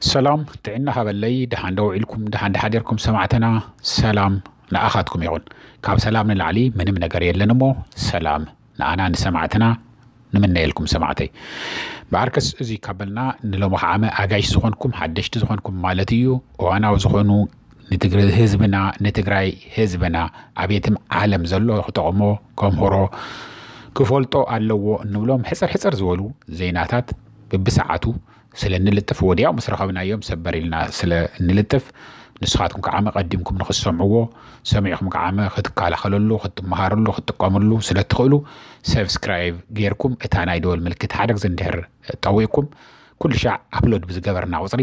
سلام تعنا هبلي دحان دوعيلكم دحان دحاديركم سمعتنا سلام ንኣኻትኩም ይኹን ካብ ሰላም ንላዕሊ ምንም ነገር የለን እሞ ሰላም ንኣና ንሰማዕትና ንምነየልኩም ሰማዕተይ ብኣርከስ እዚ ካበልና ንሎሚ ከዓመ ኣጋይሽ ዝኾንኩም ሓደሽቲ ዝኾንኩም ማለት እዩ እዋናዊ ዝኾኑ ንትግሪ ህዝብና ንትግራይ ህዝብና ኣብ የትም ዓለም ዘሎ ክጠቕሞ ከምህሮ ክፈልጦ ኣለዎ እንብሎም ሕፅር ሕፅር ዝበሉ ዜናታት ብብሰዓቱ ስለ ንልጥፍ ወዲያው ምስ ረኸብናዮም ሰበር ኢልና ስለ ንልጥፍ ንስኻትኩም ከዓመ ቀዲምኩም ንክሰምዕዎ ሰሚዕኩም ከዓመ ክትካላኸለሉ ክትመሃረሉ ክትጥቀመሉ ስለ እትኽእሉ ሰብስክራይብ ገይርኩም እታ ናይ ደወል ምልክት ሓደ ግዜ እንድሕር ጠዊዕኩም ኩሉ ሻዕ ኣፕሎድ ብዝገበርና ቁፅሪ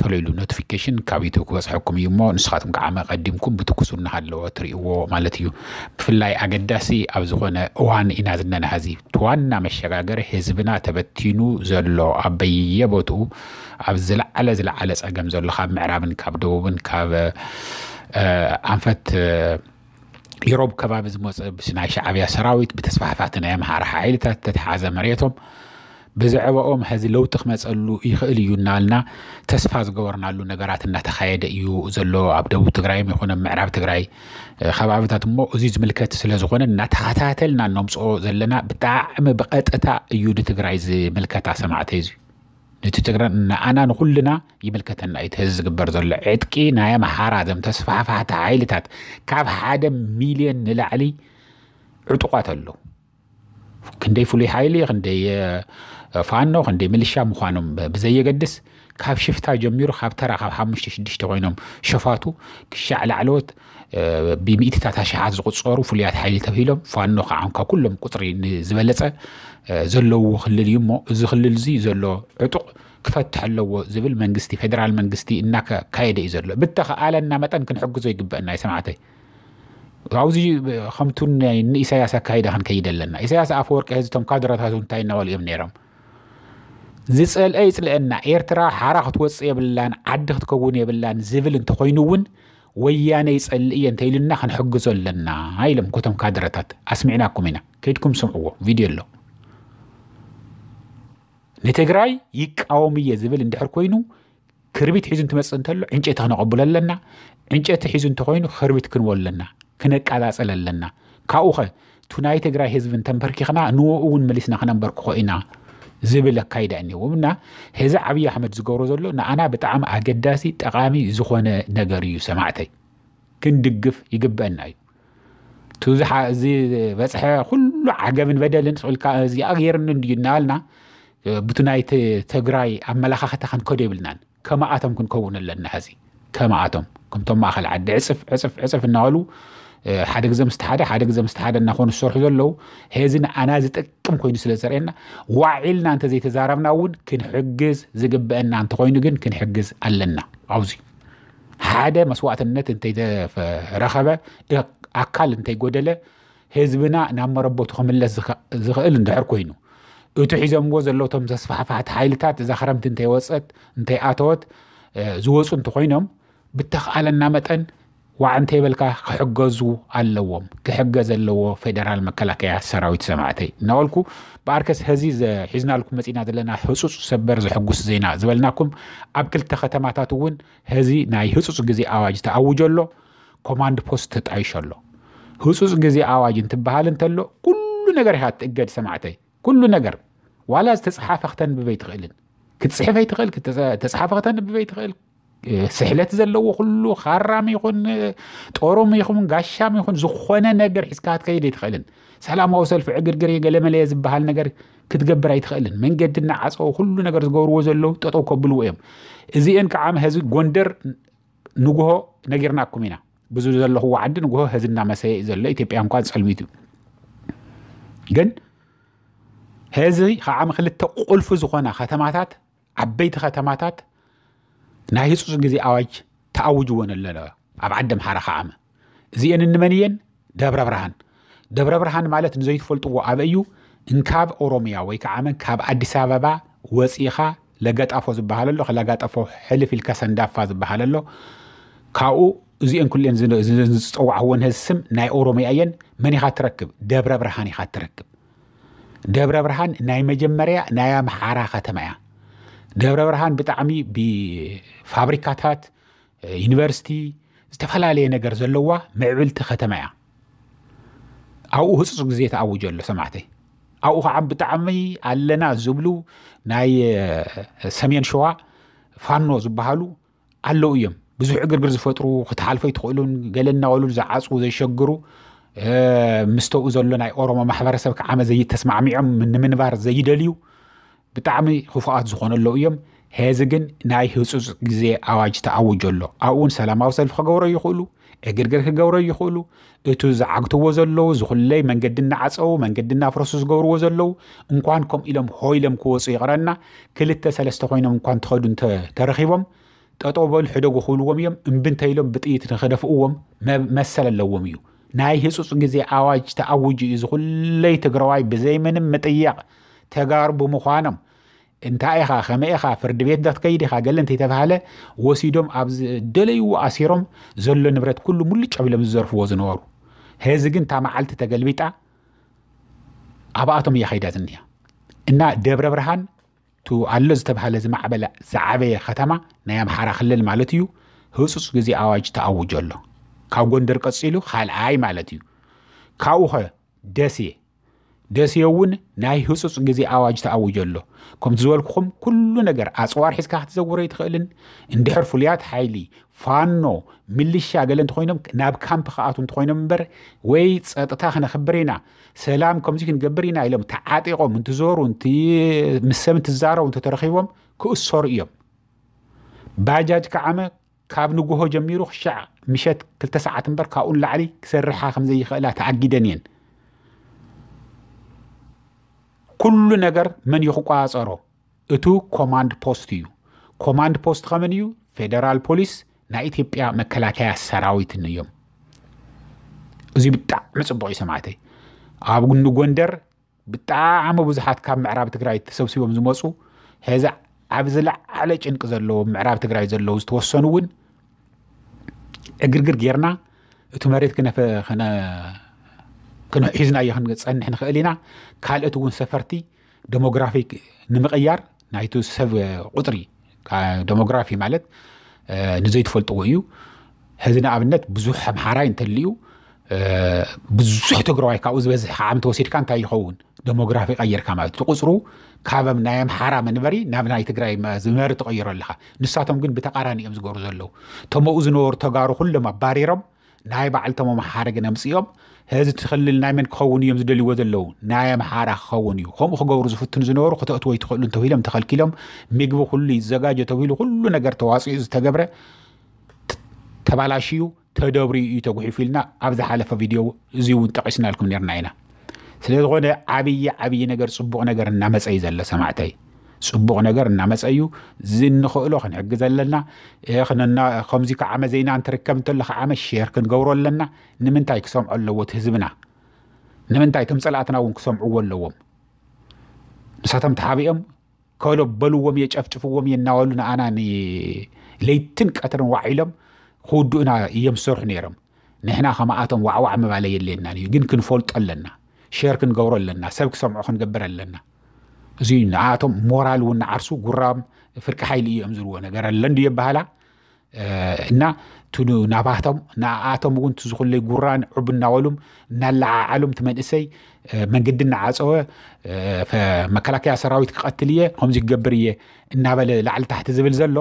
ተለሉ ኖቲፊኬሽን ካብ ዩቱብ ክበፅሐኩም እዩ እሞ ንስኻትኩም ከዓ መቐዲምኩም ብትኩሱ እናሃለዎ ትርእይዎ ማለት እዩ ብፍላይ ኣገዳሲ ኣብ ዝኾነ እዋን ኢና ዝነና ህዚ ትዋና መሸጋገር ህዝብና ተበቲኑ ዘሎ ኣብ በየቦትኡ ኣብ ዝለዓለ ዝለዓለ ፀገም ዘሎ ካብ ምዕራብን ካብ ደቡብን ካብ ኣንፈት ኢሮብ ከባቢ ዝመፅእ ብናይ ሻዕብያ ሰራዊት ብተስፋሕፋት ናይ ኣምሓርሓ ሓይልታት ተተሓዘ መሬቶም ብዛዕባኦም ሕዚ ለውጢ ክመፀሉ ይኽእል እዩ እናበልና ተስፋ ዝገበርናሉ ነገራት እናተካየደ እዩ ዘሎ ኣብ ደቡብ ትግራይም ይኮነ ምዕራብ ትግራይ ከባብታት እሞ እዚ ዝምልከት ስለዝኮነ እናተኸታተልና ነምፅኦ ዘለና ብጣዕሚ ብቐጥታ እዩ ንትግራይ ዝምልከታ ሰማዕተ እዚ ነቲ ትግራይ ንኣና ንኩልና ይምልከተና እዩ ትህዝ ዝግበር ዘሎ ዕጥቂ ናይ ኣምሓራ ዞም ተስፋሕፋሕቲ ሓይልታት ካብ ሓደ ሚልዮን ንላዕሊ ዕጡቋት ኣለዉ ክንደይ ፍሉይ ሓይሊ ክንደይ ፋኖ ክንደይ ምልሻ ምዃኖም ብዘየገድስ ካብ ሽፍታ ጀሚሩ ካብ ተራ ካብ ሓሙሽተ ሽዱሽተ ኮይኖም ሸፋቱ ክሻዕ ላዕለዎት ብሚእትታት ኣሽሓት ዝቁፀሩ ፍሉያት ሓይሊ ተባሂሎም ፋኖ ከዓ ካብ ኩሎም ቁፅሪ ንዝበለፀ ዘለዎ ክልል እዩ እሞ እዚ ክልል እዚ ዘሎ ዕጡቕ ክፈትሕ ኣለዎ ዝብል መንግስቲ ፌደራል መንግስቲ እናካየደ እዩ ዘሎ ብተኸኣለና መጠን ክንሕግዞ ይግበአና ይሰማዕተይ ኣብዚ ከምቲ ናይ ንኢሳያስ ኣካይዳ ክንከይድ ኣለና ኢሳያስ ኣፈወርቂ ህዝቶም ካድረታቱ እንታይ እናበሉ እዮም ነይሮም ዝፀልአ ይፅልአና ኤርትራ ሓራ ክትወፅእ የብላን ዓዲ ክትከውን የብላን ዝብል እንተኮይኑ እውን ወያነ ይፀልእ እየ እንተኢሉና ክንሕግዞ ኣለና ኢሎም ኮቶም ካድረታት ኣስሚዕናኩም ኢና ከይድኩም ስምዕዎ ቪድዮ ኣሎ ንትግራይ ይቃወም እየ ዝብል እንድሕር ኮይኑ ክርቢት ሒዙ እንትመፅእ እንተሎ ዕንጨይቲ ክነቐብሎ ኣለና ዕንጨይቲ ሒዙ እንተኮይኑ ክርቢት ክንቦ ኣለና ክነቃፃፀል ኣለና ካብኡ ኸ ቱናይ ትግራይ ህዝቢ እንተንበርኪኽና ንኡ እውን መሊስና ክነንበርክኾ ኢና زبل كايدا اني ومنا هزا عبي احمد زغورو زلو انا بتعام اجداسي تقامي زخونة نغريو سمعتي كن دقف يقبان اي توزح زي بس حا كل حاجة من بدل نسول كا زي أغير من ينالنا بتنايت تجري أما لا خن كده كما أتم كن كون اللي النهزي كما أتم كم تم أخل عد عصف عصف عصف النالو ሓደ ግዜ ምስቲ ሓደ ሓደ ግዜ ምስቲ ሓደ እናኮኑ ዝሰርሑ ዘለው ሕዚ ንኣና ዝጠቅም ኮይኑ ስለ ዘርእየና ዋዒልና እንተዘይተዛረብና እውን ክንሕግዝ ዝግብአና እንተኮይኑ ግን ክንሕግዝ ኣለና ኣብዚ ሓደ መስዋእትነት እንተይተረኸበ ኣካል እንተይጎደለ ህዝብና ናብ መረበቱ ክምለስ ዝኽእል እንድሕር ኮይኑ እቲ ሒዘምዎ ዘሎ እቶም ዘስፋሕፋሕቲ ሓይልታት እዛ ክረምቲ እንተይወፀት እንተይኣተወት ዝወፁ እንተኮይኖም ብተኽኣለና መጠን وعن بلكا خجزو اللوم كحجز اللو فيدرال مكلاكيا سراويت سمعتي نولكو باركس هزيز حزنا لكم مسينا دلنا حسوس سبر زي حجوس زينا زبلناكم أبكل تختماتاتون هزي ناي حسوس جزي أواج تأوجلو كوماند بوست تعيشلو حسوس جزي أواج انت بحالن تلو كل نجر هات اجد سمعتي كل نجر ولا تصحى فختن ببيت غيلن كتصحى فيت غيل كتصحى فختن ببيت غيل ስሕለት ዘለዎ ኩሉ ካራም ይኹን ጦሮም ይኹን ጋሻም ይኹን ዝኾነ ነገር ሒዝካ ክትከይድ ኣይትኽእልን ሰላማዊ ሰልፊ ዕግርግር ገለመለየ ዝበሃል ነገር ክትገብር ኣይትኽእልን መንገዲ እናዓፀው ኩሉ ነገር ዝገብርዎ ዘለዉ ጠጠው ከብልዎ እዮም እዚአን ከዓ ህዝቢ ጎንደር ንጉሆ ነጊርናኩም ኢና ብዙ ዘለኽዎ ዓዲ ንጉሆ ህዝ እናመሰየ እዩ ዘሎ ኢትዮጵያ እንኳን ፀልሚት እዩ ግን ህዝቢ ከዓ ክልተ ቁልፊ ዝኾና ከተማታት ዓበይቲ ከተማታት ናይ ህፁፅ ግዜ ኣዋጅ ተኣውጅዎን ኣለለ ኣብ ዓዲ ኣምሓራ ከዓመ እዚአን እንመን እየን ደብረ ብርሃን ደብረ ብርሃን ማለት ንዘይትፈልጥዎ ኣበ እዩ እንካብ ኦሮምያ ወይ ከዓመ ካብ ኣዲስ ኣበባ ወፂኢኻ ለጋጣፎ ዝበሃል ኣሎ ለጋጣፎ ሕልፍ ኢልካ ሰንዳፋ ዝበሃል ኣሎ ካብኡ እዚአን ኩልአን ዝፀዋዕዎን ህዚ ስም ናይ ኦሮምያ እየን መን ኢኻ ትረክብ ደብረ ብርሃን ኢኻ ትረክብ ደብረ ብርሃን ናይ መጀመርያ ናይ ኣምሓራ ከተማ እያ ደብረ ብርሃን ብጣዕሚ ብፋብሪካታት ዩኒቨርሲቲ ዝተፈላለየ ነገር ዘለዋ ምዕብልቲ ከተማ እያ ኣብኡ ህፁፅ ግዜ ተኣውጀ ኣሎ ሰማዕተይ ኣብኡ ከዓ ብጣዕሚ ኣለና ዝብሉ ናይ ሰሜን ሸዋ ፋኖ ዝበሃሉ ኣለው እዮም ብዙሕ እግርግር ዝፈጥሩ ክተሓልፈ ይትኽእሉን ገለ እናበሉ ዝዓፁ ዘይሸግሩ ምስተኡ ዘሎ ናይ ኦሮሞ ማሕበረሰብ ክዓመ ዘይተስማዕሚዖም ንምንባር ዘይደልዩ ብጣዕሚ ክፉኣት ዝኾነሎ እዮም ሕዚ ግን ናይ ህፁፅ ግዜ ኣዋጅ ተኣውጀ ኣሎ ኣብኡ እውን ሰላማዊ ሰልፊ ክገብሮ ይኽእሉ እግርግር ክገብሮ ይኽእሉ እቲ ዝዓግትዎ ዘለዉ ዝኩለይ መንገዲ እናዓፀው መንገዲ እናፍረሱ ዝገብርዎ ዘለዉ እንኳን ከምኡ ኢሎም ሆኢሎም ክወፁ ይቕረና ክልተ ሰለስተ ኮይኖም እንኳን ትኸዱ ተረኺቦም ጠጠው በሉ ሕደጉ ክብልዎም እዮም እምብንተኢሎም ብጥይት ንክደፍእዎም መሰል ኣለዎም እዩ ናይ ህፁፅ ግዜ ኣዋጅ ተኣውጅ እዩ ዝኩለይ ትግራዋይ ብዘይምንም ምጥያቕ ተጋርቡ ምዃኖም እንታይ ኢኻ ከመይ ኢኻ ፍርዲ ቤት ዳትከይድ ኢኻ ገለ እንተይተባሃለ ወሲዶም ኣብ ደለይዎ ኣሲሮም ዘሎ ንብረት ኩሉ ሙሉጭ ኣብሎም ዝዘርፍዎ ዝነበሩ ሕዚ ግን እታ መዓልቲ ተገልቢጣ ኣብኣቶም እያ ኸይዳት እኒያ እና ደብረ ብርሃን ኣሎ ዝተባሃለ ዝማዕበለ ዝዓበየ ከተማ ናይ ኣምሓራ ክልል ማለት እዩ ህፁፅ ግዜ ኣዋጅ ተኣውጀ ኣሎ ካብ ጎንደር ቀፂሉ ካልኣይ ማለት እዩ ካብኡ ኸ ደሴ ደስዮ እውን ናይ ህፁፅ ግዜ ኣዋጅ ተኣውጀ ኣሎ ከምቲ ዝበልኩኹም ኩሉ ነገር ኣፅዋር ሒዝካ ክትዘውሮ ይትኽእልን እንድሕር ፍሉያት ሓይሊ ፋኖ ምልሻ ገለ እንተኮይኖም ናብ ካምፕ ክኣት እንተኮይኖም እምበር ወይ ፀጥታ ክነኽብር ኢና ሰላም ከምዚ ክንገብር ኢና ኢሎም ተዓጢቆም እንትዞሩ ምስ ሰብ እንትዛረቡ እንተተረኪቦም ክእሰሩ እዮም ባጃጅ ከዓመ ካብ ንጉሆ ጀሚሩ ክሻዕ ምሸት ክልተ ሰዓት እምበር ካብኡን ላዕሊ ክሰርሓ ከምዘይኽእላ ተኣጊደን እየን ኩሉ ነገር መን ይኽቋፀሮ እቱ ኮማንድ ፖስት እዩ ኮማንድ ፖስት ኸመን እዩ ፌደራል ፖሊስ ናይ ኢትዮጵያ መከላከያ ሰራዊትን እዮም እዚ ብጣዕሚ ፅቡቅ እዩ ሰማዕተይ ኣብ ጉኒ ጎንደር ብጣዕሚ ብዙሓት ካብ ምዕራብ ትግራይ ተሰብሲቦም ዝመፁ ሕዚ ኣብ ዝለዓለ ጭንቂ ዘለዎ ምዕራብ ትግራይ ዘለዉ ዝተወሰኑ እውን እግርግር ጌርና እቲ መሬት ክነፈ ሒዝናዮ ክንፀንሕ ንኽእል ኢና ካልኦት እውን ሰፈርቲ ዴሞግራፊ ንምቕያር ናይቲ ሰብ ቁፅሪ ዴሞግራፊ ማለት ንዘይትፈልጥዎ እዩ ሕዚ ንኣብነት ብዙሕ ኣምሓራይ እንተልዩ ብዙሕ ትግራዋይ ካብኡ ዝበዝሕ ዓመት ወሲድካ እንታይ ይኸውን ዴሞግራፊ ቀይርካ ማለት እዩ ቁፅሩ ካብም ናይ ኣምሓራ መንበሪ ናብ ናይ ትግራይ ዝመሪ ትቐይሮ ኣለካ ንሳቶም ግን ብተቃራኒ እዮም ዝገብሩ ዘለዉ እቶም ኣብኡ ዝነበሩ ተጋሩ ኩሎም ኣባሪሮም ናይ ባዕልቶም ኣመሓርግን ኣምፅኦም هذا تخلي النعم كخوني يوم زدلي وزلو نعم حارة خوني خم خجور زفتن زنور خطأت ويت خل تهيلم تخل كلام مجب خل الزجاج تهيل خل نجر تواصي إذا تجبره تبع العشيو تدبري يتوحي فينا عبد حالة في فيديو زيو تقسنا لكم نرنعنا سلي غنا عبي عبي نجر صبو نجر النمس أيزل سمعتي ፅቡቕ ነገር እናመፀ ዝንኽእሎ ክንሕግዝ ኣለና ክነና ከምዚ ከዓመ ዘይና እንትርከብ እንተሎ ከዓመ ሸር ክንገብሮ ኣለና ንምንታይ ክሰምዖ ኣለዎ እቲ ህዝብና ንምንታይ እቶም ፀላእትና እውን ክሰምዕዎ ኣለዎም ንሳቶም ተሓቢኦም ከሎ በልዎም የጨፍጭፍዎም የናበሉ ንኣና ንለይትን ቀትርን ዋዒሎም ክውድኡና እዮም ዝሰርሑ ነይሮም ንሕና ከማኣቶም ዋዕዋዕ ምባለ የድልየናን እዩ ግን ክንፈልጦ ኣለና ሸር ክንገብሮ ኣለና ሰብ ክሰምዖ ክንገብር ኣለና እዚ ንዓቶም ሞራል እውን ንዓርሱ ጉራም ፍርቂ ሓይሊ እዮም ዝብልዎ ነገር ኣለን ድዮ ኣባሃላ እና ናባቶም ንኣቶም እውን ትዝኩለይ ጉራን ዕቡ እናበሉም እናለዓዓሎም እቲ መንእሰይ መንገዲ እናዓፀወ መከላከያ ሰራዊት ክቐትል እየ ከምዚ ክገብር እየ እናበለ ላዕሊ ታሕቲ ዝብል ዘሎ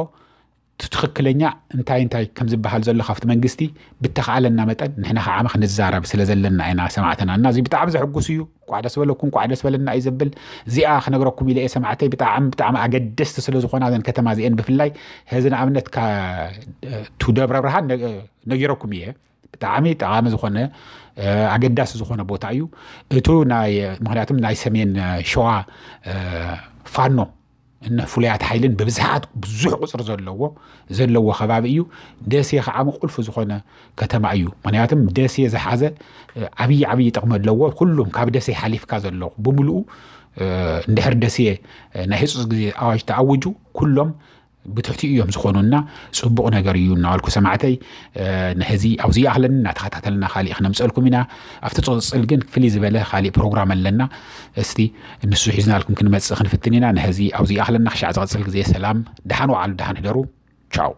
ትክክለኛ እንታይ እንታይ ከም ዝበሃል ዘሎ ካብቲ መንግስቲ ብተኽኣለና መጠን ንሕና ከዓመ ክንዛረብ ስለ ዘለና ኢና ሰማዕትና እና እዚ ብጣዕሚ ዘሕጉስ እዩ ቋዕ ደስ በለኩም ቋዕ ደስ በለና እዩ ዘብል እዚኣ ክነግረኩም ኢለ የ ሰማዕተይ ብጣዕሚ ብጣዕሚ ኣገደስቲ ስለ ዝኮና ዘን ከተማ እዚአን ብፍላይ ሕዚ ንኣብነት ቱደብረ ብርሃን ነጊረኩም እየ ብጣዕሚ ጠቃሚ ዝኮነ ኣገዳሲ ዝኮነ ቦታ እዩ እቱ ምክንያቱም ናይ ሰሜን ሸዋ ፋኖ ان فلات حيلن ببزحات بزح قصر زلوه زلوه خباب ايو داسي خعام قلف زخنا كتم ايو منياتم داسي زحازه عبي عبي تقم لوه كلهم كاب داسي حليف كذا لو بملو اندحر داسي نهيص زي اواج تعوجو كلهم ብትሕቲኡ እዮም ዝኾኑና ፅቡቕ ነገር እዩ እናበልኩ ሰማዕተይ ንሕዚ ኣብዚ ኣክለን እናተኸታተልና ካሊእ ክነምፀልኩም ኢና ኣብቲ ፀፅል ግን ፍልይ ዝበለ ካሊእ ፕሮግራም ኣለና እስቲ ንሱ ሒዝናልኩም ክንመፅእ ክንፍትን ኢና ንሕዚ ኣብዚ ኣክለና ክሻዕ ዝቐፅል ግዜ ሰላም ድሓን ዋዕሉ ድሓን ህደሩ ቻው